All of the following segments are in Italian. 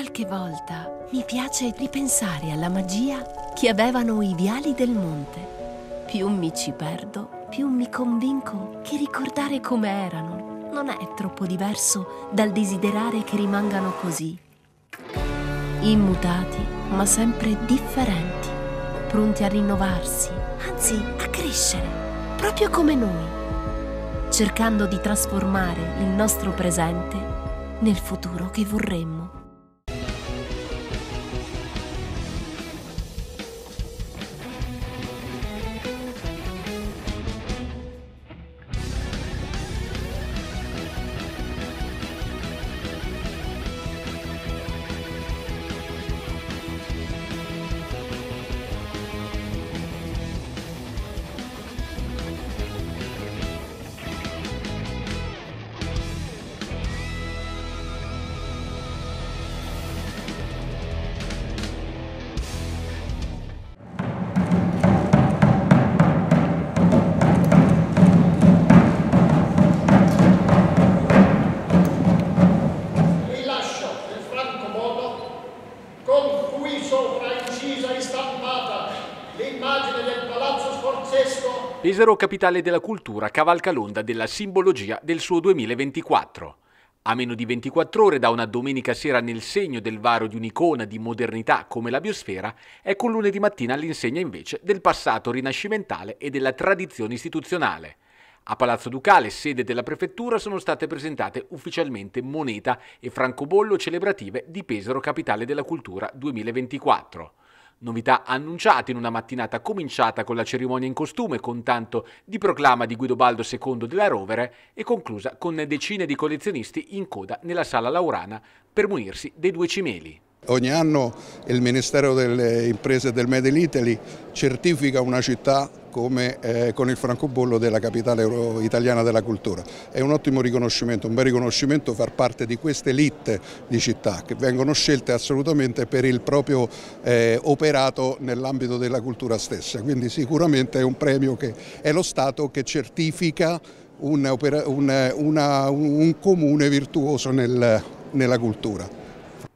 qualche volta mi piace ripensare alla magia che avevano i viali del monte. Più mi ci perdo, più mi convinco che ricordare come erano non è troppo diverso dal desiderare che rimangano così. Immutati, ma sempre differenti, pronti a rinnovarsi, anzi a crescere, proprio come noi cercando di trasformare il nostro presente nel futuro che vorremmo. Pesaro, capitale della cultura, cavalca l'onda della simbologia del suo 2024. A meno di 24 ore da una domenica sera nel segno del varo di un'icona di modernità come la biosfera, ecco lunedì mattina all'insegna invece del passato rinascimentale e della tradizione istituzionale. A Palazzo Ducale, sede della prefettura, sono state presentate ufficialmente moneta e francobollo celebrative di Pesaro, capitale della cultura 2024. Novità annunciate in una mattinata cominciata con la cerimonia in costume con tanto di proclama di Guidobaldo II della Rovere e conclusa con decine di collezionisti in coda nella sala Laurana per munirsi dei due cimeli. Ogni anno il Ministero delle Imprese del Made in Italy certifica una città come eh, con il francobollo della capitale italiana della cultura. È un ottimo riconoscimento, un bel riconoscimento far parte di queste elite di città che vengono scelte assolutamente per il proprio eh, operato nell'ambito della cultura stessa. Quindi sicuramente è un premio che è lo Stato che certifica un, un, una, un comune virtuoso nel, nella cultura.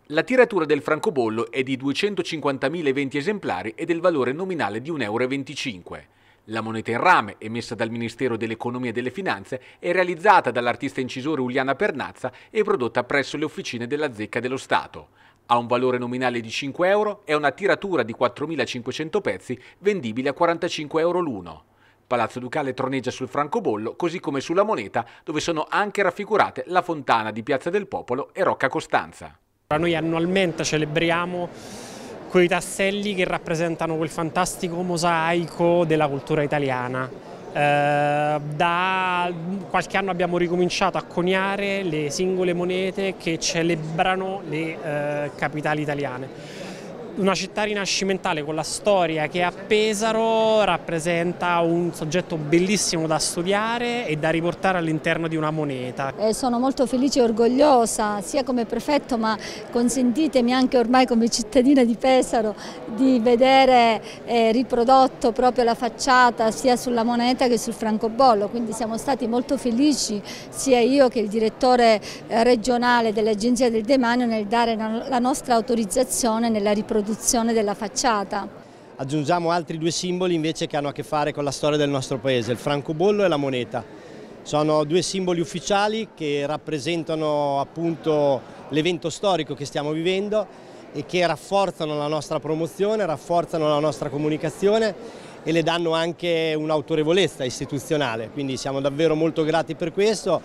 La tiratura del francobollo è di 250.000 eventi esemplari e del valore nominale di 1,25 euro. La moneta in rame, emessa dal Ministero dell'Economia e delle Finanze, è realizzata dall'artista incisore Uliana Pernazza e prodotta presso le officine della Zecca dello Stato. Ha un valore nominale di 5 euro e una tiratura di 4.500 pezzi vendibile a 45 euro l'uno. Palazzo Ducale troneggia sul francobollo, così come sulla moneta, dove sono anche raffigurate la fontana di Piazza del Popolo e Rocca Costanza. Noi annualmente celebriamo quei tasselli che rappresentano quel fantastico mosaico della cultura italiana. Eh, da qualche anno abbiamo ricominciato a coniare le singole monete che celebrano le eh, capitali italiane una città rinascimentale con la storia che a Pesaro rappresenta un soggetto bellissimo da studiare e da riportare all'interno di una moneta. Eh, sono molto felice e orgogliosa sia come prefetto ma consentitemi anche ormai come cittadina di Pesaro di vedere eh, riprodotto proprio la facciata sia sulla moneta che sul francobollo, quindi siamo stati molto felici sia io che il direttore eh, regionale dell'Agenzia del Demanio nel dare la nostra autorizzazione nella riproduzione produzione della facciata. Aggiungiamo altri due simboli invece che hanno a che fare con la storia del nostro paese, il francobollo e la moneta. Sono due simboli ufficiali che rappresentano appunto l'evento storico che stiamo vivendo e che rafforzano la nostra promozione, rafforzano la nostra comunicazione e le danno anche un'autorevolezza istituzionale, quindi siamo davvero molto grati per questo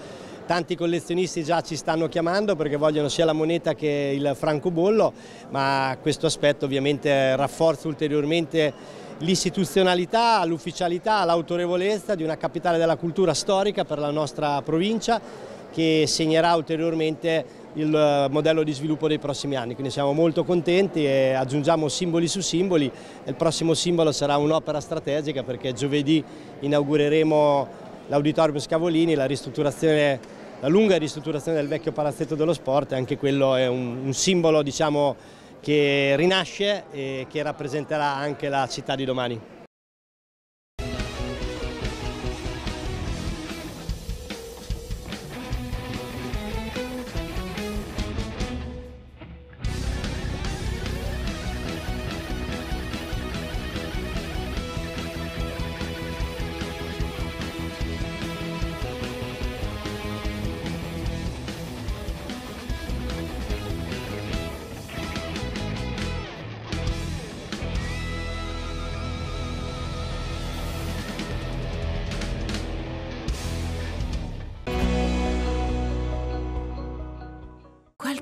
tanti collezionisti già ci stanno chiamando perché vogliono sia la moneta che il francobollo, ma questo aspetto ovviamente rafforza ulteriormente l'istituzionalità, l'ufficialità, l'autorevolezza di una capitale della cultura storica per la nostra provincia che segnerà ulteriormente il modello di sviluppo dei prossimi anni, quindi siamo molto contenti e aggiungiamo simboli su simboli, il prossimo simbolo sarà un'opera strategica perché giovedì inaugureremo l'Auditorium Scavolini, la ristrutturazione la lunga ristrutturazione del vecchio palazzetto dello sport, anche quello è un, un simbolo diciamo, che rinasce e che rappresenterà anche la città di domani.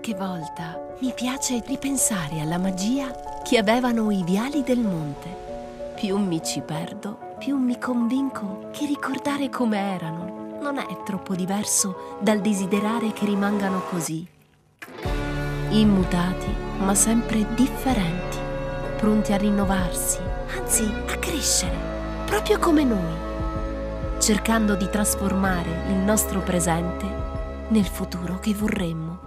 Qualche volta mi piace ripensare alla magia che avevano i viali del monte. Più mi ci perdo, più mi convinco che ricordare come erano non è troppo diverso dal desiderare che rimangano così. Immutati, ma sempre differenti, pronti a rinnovarsi, anzi a crescere, proprio come noi, cercando di trasformare il nostro presente nel futuro che vorremmo.